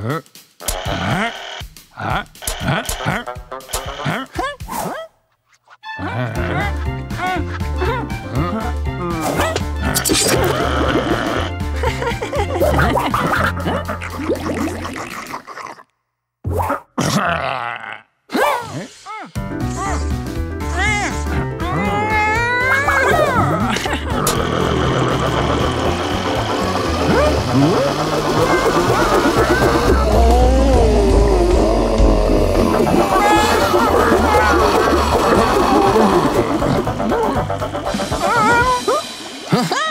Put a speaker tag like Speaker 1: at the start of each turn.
Speaker 1: Huh? Huh?